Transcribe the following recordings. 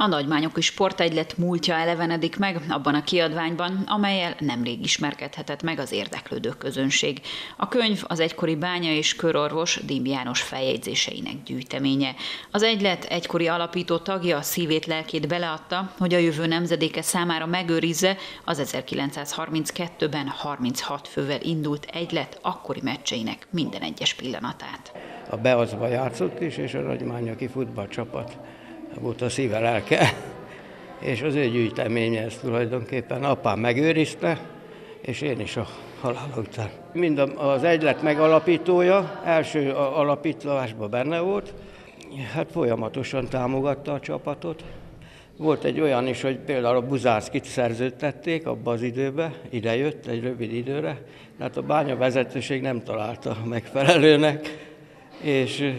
A nagymányoki sportegylet múltja elevenedik meg abban a kiadványban, amelyel nemrég ismerkedhetett meg az érdeklődő közönség. A könyv az egykori bánya és körorvos Dim János feljegyzéseinek gyűjteménye. Az egylet egykori alapító tagja szívét, lelkét beleadta, hogy a jövő nemzedéke számára megőrizze az 1932-ben 36 fővel indult egylet akkori meccseinek minden egyes pillanatát. A Beazba játszott is, és a nagymányoki futballcsapat volt a szíve lelke, és az ő gyűjteménye ezt tulajdonképpen apám megőrizte, és én is a halál után. Mind az egylet megalapítója, első alapításban benne volt, hát folyamatosan támogatta a csapatot. Volt egy olyan is, hogy például a Buzászkit szerződtették abba az időbe, ide jött egy rövid időre, hát a bánya vezetőség nem találta megfelelőnek, és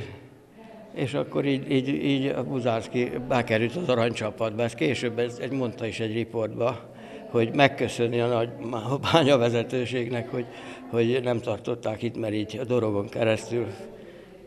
és akkor így, így, így a Buzárszki bekerült az aranycsapatba. Ez később ez, egy mondta is egy riportba, hogy megköszöni a nagy bánya vezetőségnek, hogy, hogy nem tartották itt, mert így a dorogon keresztül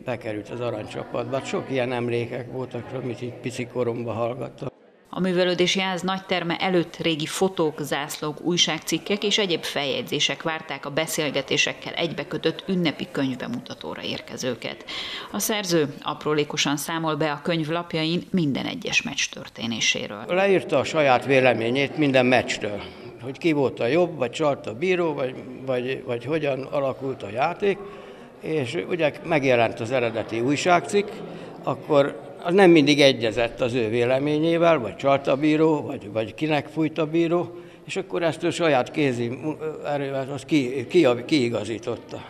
bekerült az aranycsapatba. Hát sok ilyen emlékek voltak, amit így pici koromban hallgattam. A művelődési ház nagy terme előtt régi fotók, zászlók, újságcikkek és egyéb feljegyzések várták a beszélgetésekkel egybekötött ünnepi könyvbemutatóra érkezőket. A szerző aprólékosan számol be a könyv lapjain minden egyes meccs történéséről. Leírta a saját véleményét minden meccstől, hogy ki volt a jobb, vagy csart a bíró, vagy, vagy, vagy hogyan alakult a játék, és ugye megjelent az eredeti újságcikk, akkor az nem mindig egyezett az ő véleményével, vagy csalt a bíró, vagy, vagy kinek fújt a bíró, és akkor ezt ő saját kézi erővel az ki, ki, kiigazította.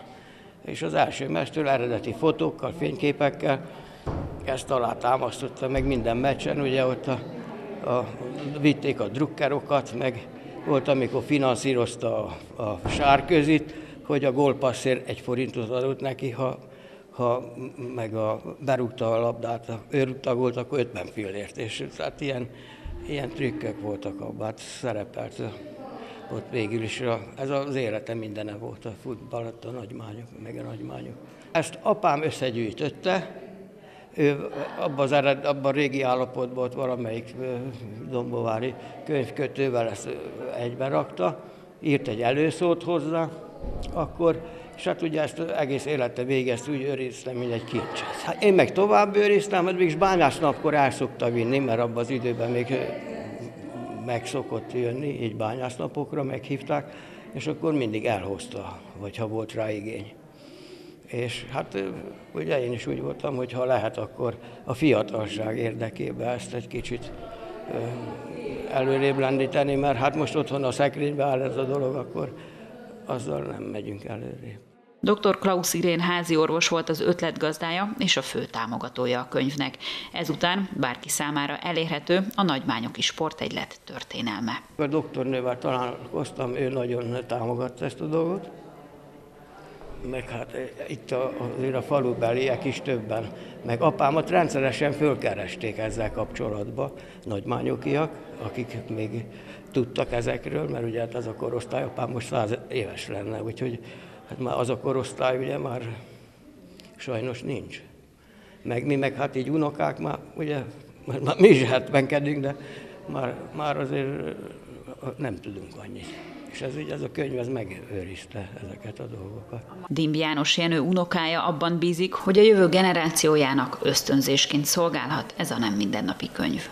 És az első mestől eredeti fotókkal, fényképekkel ezt alá támasztotta meg minden meccsen, ugye ott a, a, vitték a drukkerokat, meg volt, amikor finanszírozta a, a sárközit, hogy a gólpasszért egy forintot adott neki, ha ha meg a, berúgta a labdát, őrúgta volt, akkor 50 fillért, és tehát ilyen, ilyen trükkök voltak abban, hát szerepelt ott végül is. A, ez az élete mindene volt a futball, a nagymányok, meg a nagymányok. Ezt apám összegyűjtötte, ő abban, az ered, abban a régi állapotban volt valamelyik dombovári könyvkötővel ezt egyben rakta, írt egy előszót hozzá, akkor és hát ugye ezt egész élete végezt úgy őriztem, mint egy kincset. Hát én meg tovább őriztem, hogy mégis bányásznapkor el szokta vinni, mert abban az időben még meg szokott jönni, így bányásznapokra meghívták, és akkor mindig elhozta, vagy ha volt rá igény. És hát ugye én is úgy voltam, hogy ha lehet, akkor a fiatalság érdekében ezt egy kicsit előrébb lendíteni, mert hát most otthon a szekrénybe áll ez a dolog, akkor azzal nem megyünk előrébb. Dr. Klaus Irén házi orvos volt az ötletgazdája és a fő támogatója a könyvnek. Ezután bárki számára elérhető a nagymányoki sportegylet történelme. A doktornővel találkoztam, ő nagyon támogatta ezt a dolgot, meg hát itt a, a falubeliek is többen, meg apámat rendszeresen fölkeresték ezzel kapcsolatban, nagymányokiak, akik még tudtak ezekről, mert ugye hát az a korosztály, apám most száz éves lenne, úgyhogy hát már az a korosztály ugye már sajnos nincs. Meg mi meg hát így unokák már, ugye, már mi is hetvenkedünk, de már, már azért nem tudunk annyit. És ez így ez a könyv ez megőrizte ezeket a dolgokat. Dimb János Jenő unokája abban bízik, hogy a jövő generációjának ösztönzésként szolgálhat ez a nem mindennapi könyv.